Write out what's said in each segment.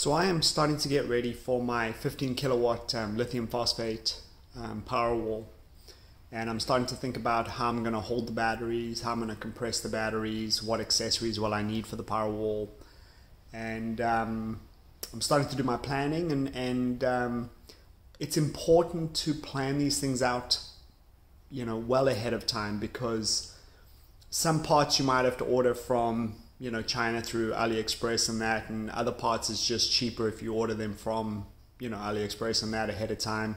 So I am starting to get ready for my 15 kilowatt um, lithium phosphate um, power wall. And I'm starting to think about how I'm going to hold the batteries, how I'm going to compress the batteries, what accessories will I need for the power wall. And um, I'm starting to do my planning and, and um, it's important to plan these things out, you know, well ahead of time because some parts you might have to order from you know China through AliExpress and that, and other parts is just cheaper if you order them from you know AliExpress and that ahead of time.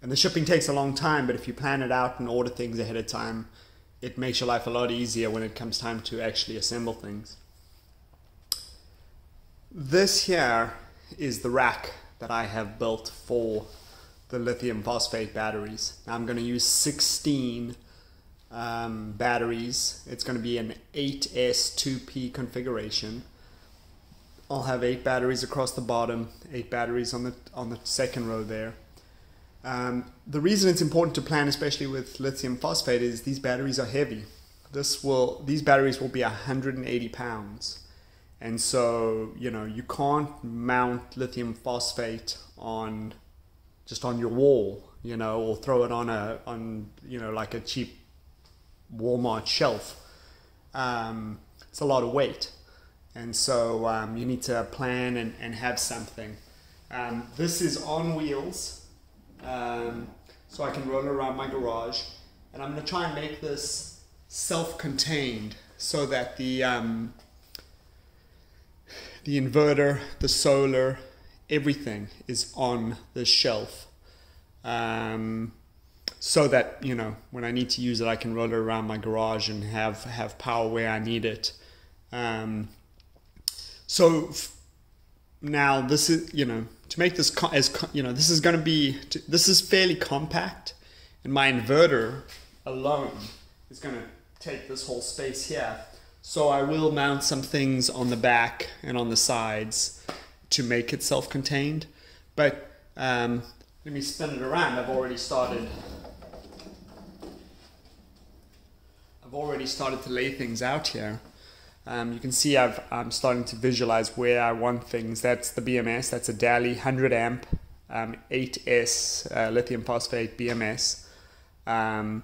And the shipping takes a long time, but if you plan it out and order things ahead of time, it makes your life a lot easier when it comes time to actually assemble things. This here is the rack that I have built for the lithium phosphate batteries. Now I'm going to use 16 um, batteries. It's going to be an 8S2P configuration. I'll have eight batteries across the bottom, eight batteries on the on the second row there. Um, the reason it's important to plan, especially with lithium phosphate, is these batteries are heavy. This will these batteries will be 180 pounds, and so you know you can't mount lithium phosphate on just on your wall, you know, or throw it on a on you know like a cheap Walmart shelf. Um, it's a lot of weight. And so um, you need to plan and, and have something. Um, this is on wheels, um, so I can roll it around my garage. And I'm going to try and make this self-contained so that the um, the inverter, the solar, everything is on the shelf. Um, so that you know when I need to use it, I can roll it around my garage and have have power where I need it. Um, so now this is you know to make this as you know this is going to be this is fairly compact, and my inverter alone is going to take this whole space here. So I will mount some things on the back and on the sides to make it self-contained. But um, let me spin it around. I've already started I've already started to lay things out here. Um, you can see I've, I'm starting to visualize where I want things. That's the BMS, that's a Daly 100 amp um, 8S uh, lithium phosphate BMS. Um,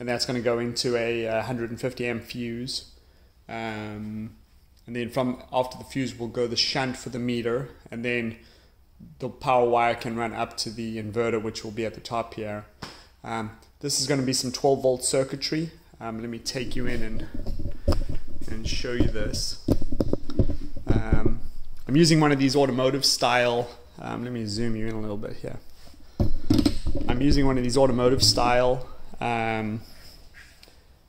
and that's going to go into a 150 amp fuse. Um, and then from after the fuse will go the shunt for the meter and then the power wire can run up to the inverter which will be at the top here. Um, this is going to be some 12 volt circuitry um, let me take you in and, and show you this. Um, I'm using one of these automotive style, um, let me zoom you in a little bit here. I'm using one of these automotive style um,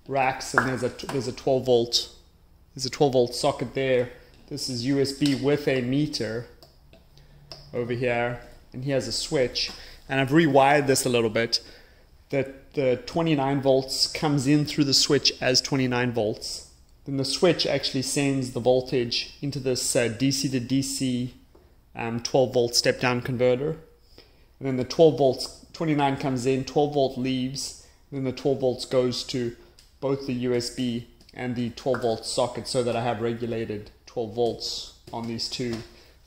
racks and there's a, there's a 12 volt, there's a 12 volt socket there. This is USB with a meter over here and he has a switch and I've rewired this a little bit that the 29 volts comes in through the switch as 29 volts. Then the switch actually sends the voltage into this uh, DC to DC um, 12 volt step down converter. And then the 12 volts, 29 comes in, 12 volt leaves, then the 12 volts goes to both the USB and the 12 volt socket so that I have regulated 12 volts on these two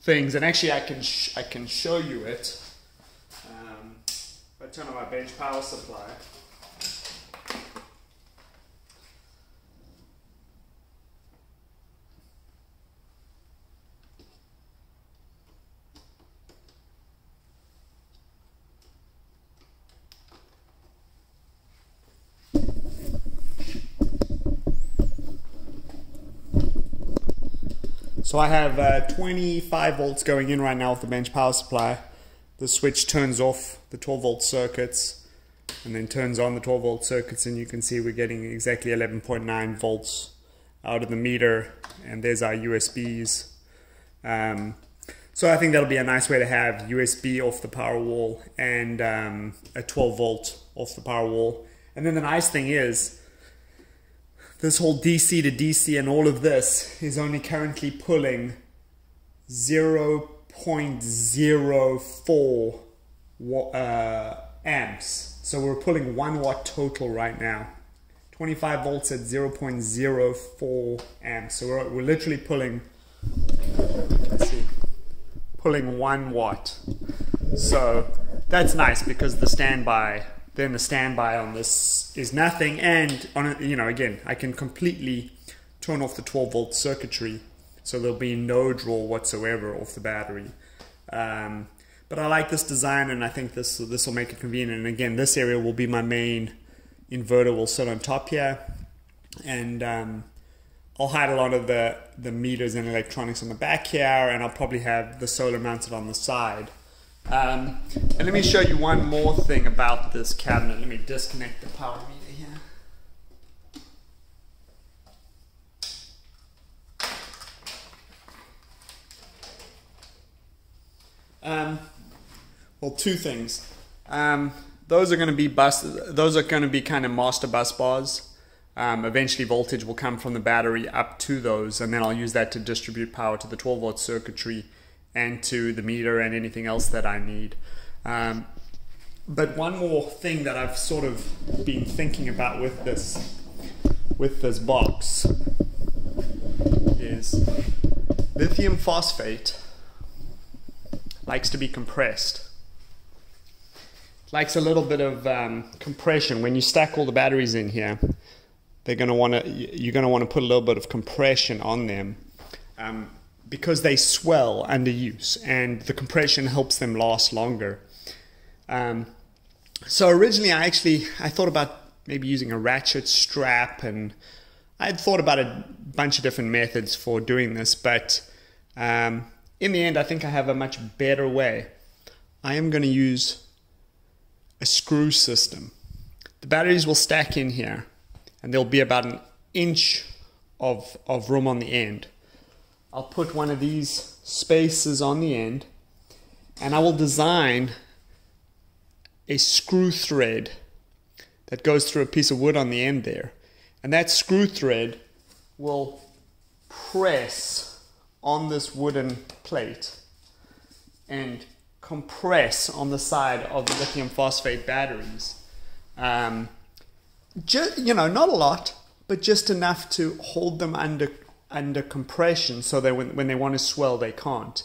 things. And actually I can, I can show you it turn on my bench power supply. So I have uh, 25 volts going in right now with the bench power supply the switch turns off the 12 volt circuits and then turns on the 12 volt circuits and you can see we're getting exactly 11.9 volts out of the meter and there's our USBs. Um, so I think that'll be a nice way to have USB off the power wall and um, a 12 volt off the power wall. And then the nice thing is this whole DC to DC and all of this is only currently pulling 0. 0.04 uh, amps. So we're pulling 1 watt total right now. 25 volts at 0.04 amps. So we're, we're literally pulling, let's see, pulling one watt. So that's nice because the standby, then the standby on this is nothing. And on you know, again, I can completely turn off the 12 volt circuitry. So there'll be no draw whatsoever off the battery. Um, but I like this design and I think this this will make it convenient. And again, this area will be my main inverter will sit on top here. And um, I'll hide a lot of the, the meters and electronics on the back here and I'll probably have the solar mounted on the side. Um, and let me show you one more thing about this cabinet. Let me disconnect the power meter here. Um, well, two things. Um, those are going to be bus. Those are going to be kind of master bus bars. Um, eventually, voltage will come from the battery up to those, and then I'll use that to distribute power to the 12 volt circuitry and to the meter and anything else that I need. Um, but one more thing that I've sort of been thinking about with this with this box is lithium phosphate likes to be compressed. Likes a little bit of um, compression when you stack all the batteries in here they're going to want to you're going to want to put a little bit of compression on them um, because they swell under use and the compression helps them last longer um, so originally i actually i thought about maybe using a ratchet strap and i had thought about a bunch of different methods for doing this but um, in the end i think i have a much better way i am going to use a screw system the batteries will stack in here and there'll be about an inch of, of room on the end. I'll put one of these spaces on the end and I will design a screw thread that goes through a piece of wood on the end there. And that screw thread will press on this wooden plate and compress on the side of the lithium phosphate batteries. Um, just, you know, not a lot, but just enough to hold them under under compression so that when, when they want to swell, they can't.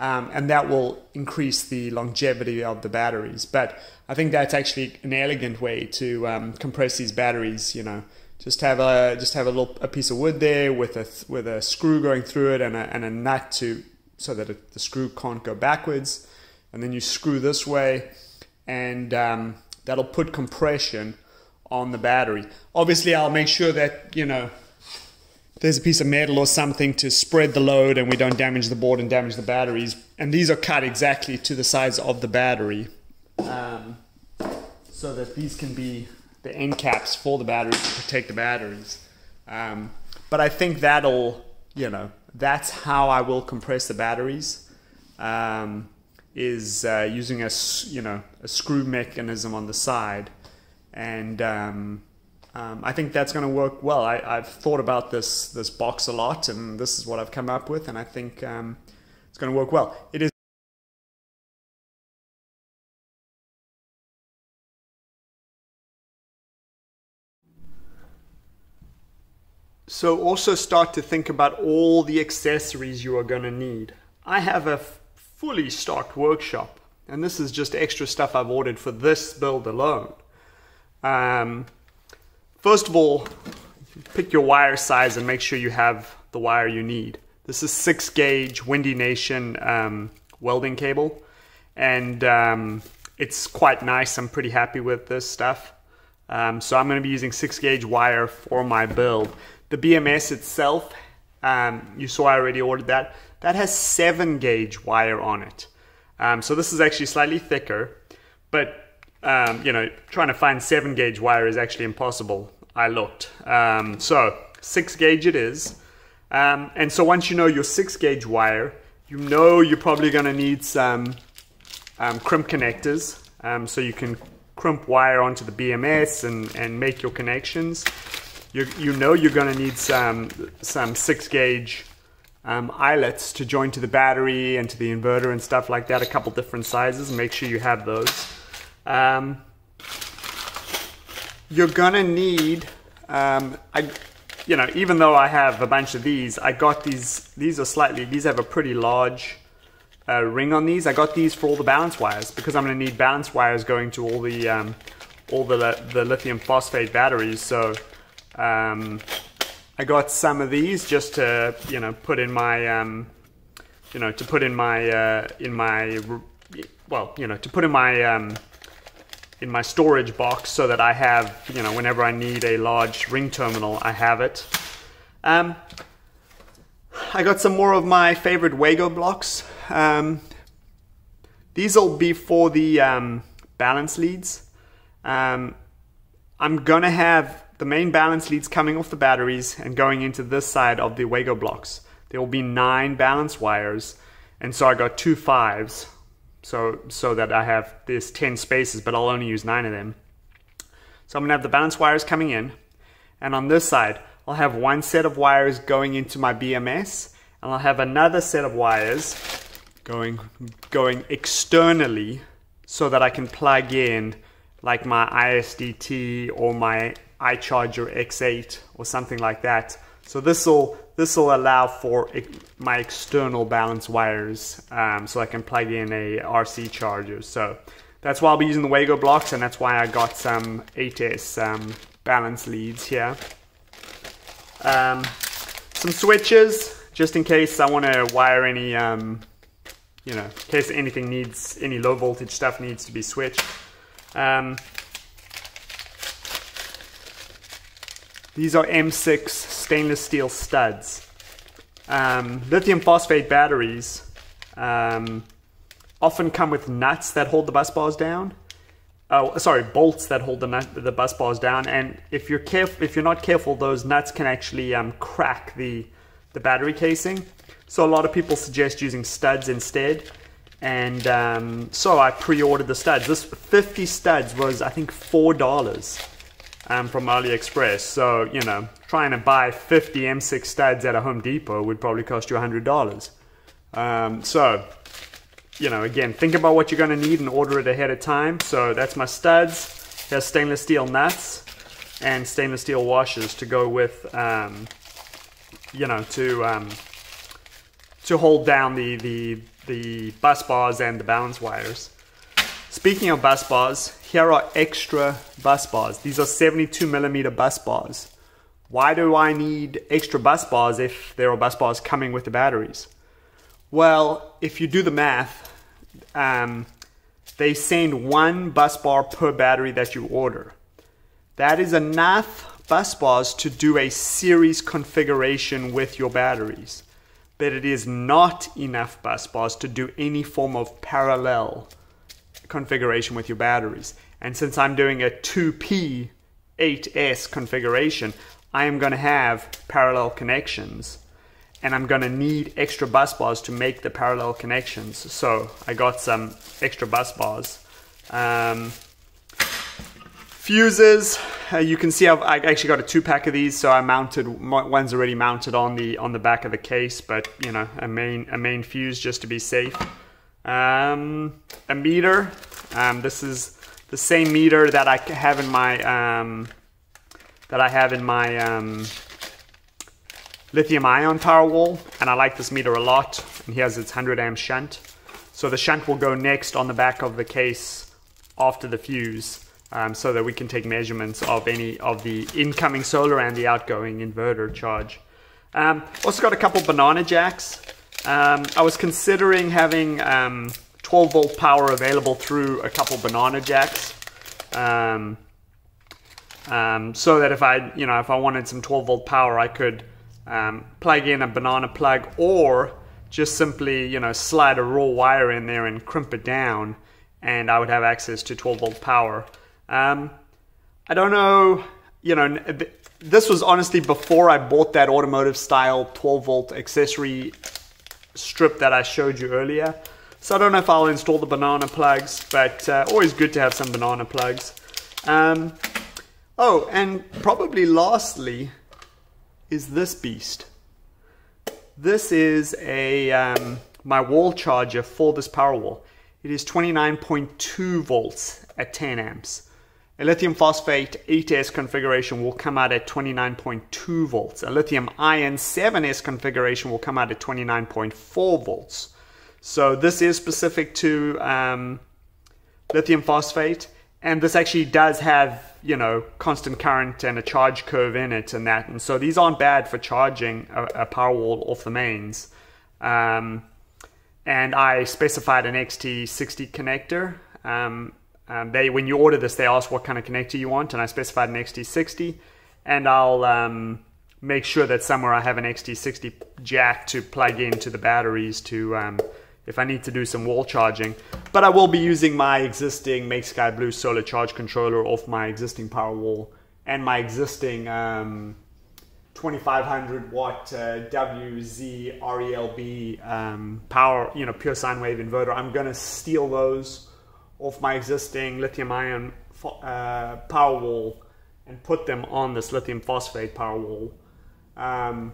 Um, and that will increase the longevity of the batteries. But I think that's actually an elegant way to um, compress these batteries. You know, just have a just have a little a piece of wood there with a with a screw going through it and a, and a nut to so that it, the screw can't go backwards. And then you screw this way, and um, that'll put compression on the battery. Obviously, I'll make sure that, you know, there's a piece of metal or something to spread the load and we don't damage the board and damage the batteries. And these are cut exactly to the size of the battery um, so that these can be the end caps for the batteries to protect the batteries. Um, but I think that'll, you know, that's how I will compress the batteries. Um, is uh, using a you know a screw mechanism on the side and um, um, I think that's going to work well. I, have thought about this this box a lot, and this is what I've come up with, and I think um, it's going to work well. It is. So also start to think about all the accessories you are going to need. I have a fully stocked workshop, and this is just extra stuff I've ordered for this build alone. Um, first of all, pick your wire size and make sure you have the wire you need. This is 6 gauge Windy Nation um, welding cable and um, it's quite nice. I'm pretty happy with this stuff. Um, so I'm going to be using 6 gauge wire for my build. The BMS itself, um, you saw I already ordered that. That has 7 gauge wire on it. Um, so this is actually slightly thicker, but um, you know, trying to find seven gauge wire is actually impossible. I looked. Um, so six gauge it is. Um, and so once you know your six gauge wire, you know you're probably going to need some um, crimp connectors. So you can crimp wire onto the BMS and, and make your connections. You, you know you're going to need some, some six gauge um, eyelets to join to the battery and to the inverter and stuff like that, a couple different sizes. Make sure you have those. Um, you're gonna need, um, I, you know, even though I have a bunch of these, I got these, these are slightly, these have a pretty large uh, ring on these. I got these for all the balance wires because I'm going to need balance wires going to all the um, all the the lithium phosphate batteries. So um, I got some of these just to you know put in my um, you know to put in my uh, in my well you know to put in my um, in my storage box so that I have you know whenever I need a large ring terminal I have it. Um, I got some more of my favorite Wago blocks. Um, these will be for the um, balance leads. Um, I'm gonna have the main balance leads coming off the batteries and going into this side of the Wago blocks. There will be nine balance wires, and so I got two fives, so so that I have this ten spaces, but I'll only use nine of them. So I'm gonna have the balance wires coming in, and on this side I'll have one set of wires going into my BMS, and I'll have another set of wires going going externally so that I can plug in like my ISDT or my iCharger X8 or something like that. So this will this will allow for my external balance wires um, so I can plug in a RC charger. So that's why I'll be using the Wago blocks and that's why I got some 8S um, balance leads here. Um, some switches just in case I want to wire any um, you know, in case anything needs, any low voltage stuff needs to be switched. Um, these are M6 stainless steel studs. Um, lithium phosphate batteries um, often come with nuts that hold the bus bars down. Oh, sorry, bolts that hold the nut, the bus bars down. And if you're careful, if you're not careful, those nuts can actually um, crack the the battery casing. So a lot of people suggest using studs instead. And um, so I pre-ordered the studs. This 50 studs was, I think, $4 um, from AliExpress. So, you know, trying to buy 50 M6 studs at a Home Depot would probably cost you $100. Um, so, you know, again, think about what you're going to need and order it ahead of time. So that's my studs. There's stainless steel nuts and stainless steel washers to go with, um, you know, to um, to hold down the, the, the bus bars and the balance wires. Speaking of bus bars, here are extra bus bars. These are 72 millimeter bus bars. Why do I need extra bus bars if there are bus bars coming with the batteries? Well, if you do the math, um, they send one bus bar per battery that you order. That is enough bus bars to do a series configuration with your batteries but it is not enough bus bars to do any form of parallel configuration with your batteries. And since I'm doing a 2P 8S configuration, I am going to have parallel connections and I'm going to need extra bus bars to make the parallel connections. So I got some extra bus bars. Um, fuses, uh, you can see I've I actually got a two pack of these, so I mounted one's already mounted on the on the back of the case, but you know a main a main fuse just to be safe. Um, a meter. Um, this is the same meter that I have in my um, that I have in my um, lithium ion power wall, and I like this meter a lot. And he has its 100 amp shunt, so the shunt will go next on the back of the case after the fuse um, so that we can take measurements of any of the incoming solar and the outgoing inverter charge. Um, also got a couple banana jacks. Um, I was considering having um, 12 volt power available through a couple banana jacks. Um, um, so that if I, you know, if I wanted some 12 volt power, I could plug in a banana plug or just simply, you know, slide a raw wire in there and crimp it down and I would have access to 12 volt power. Um, I don't know, you know, this was honestly before I bought that automotive style 12 volt accessory strip that I showed you earlier. So I don't know if I'll install the banana plugs, but uh, always good to have some banana plugs. Um, oh, and probably lastly is this beast. This is a um, my wall charger for this power wall. It is 29.2 volts at 10 amps. A lithium phosphate 8S configuration will come out at 29.2 volts. A lithium ion 7S configuration will come out at 29.4 volts. So this is specific to um, lithium phosphate, and this actually does have you know constant current and a charge curve in it and that, and so these aren't bad for charging a, a Powerwall off the mains. Um, and I specified an XT60 connector. Um, um, they when you order this, they ask what kind of connector you want, and I specified an XT60, and I'll um, make sure that somewhere I have an XT60 jack to plug into the batteries to um, if I need to do some wall charging. But I will be using my existing Make Sky Blue solar charge controller off my existing Powerwall and my existing um, 2500 watt uh, um, power, you know, pure sine wave inverter. I'm going to steal those off my existing lithium ion uh, Powerwall and put them on this lithium phosphate Powerwall. Um,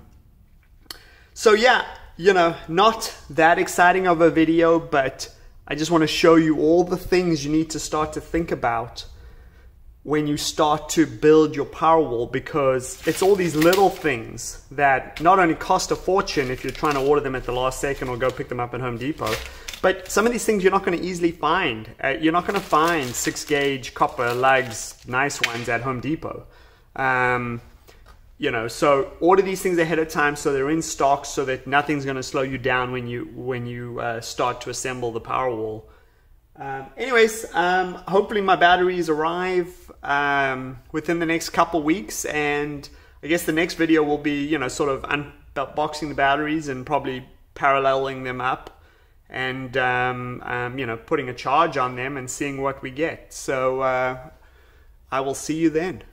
so yeah, you know, not that exciting of a video, but I just want to show you all the things you need to start to think about when you start to build your Powerwall because it's all these little things that not only cost a fortune if you're trying to order them at the last second or go pick them up at Home Depot, but some of these things you're not going to easily find. Uh, you're not going to find six gauge copper lugs, nice ones at Home Depot. Um, you know, so order these things ahead of time so they're in stock so that nothing's going to slow you down when you when you uh, start to assemble the Powerwall. Um, anyways, um, hopefully my batteries arrive um, within the next couple weeks, and I guess the next video will be, you know, sort of unboxing the batteries and probably paralleling them up, and um, um, you know, putting a charge on them and seeing what we get. So uh, I will see you then.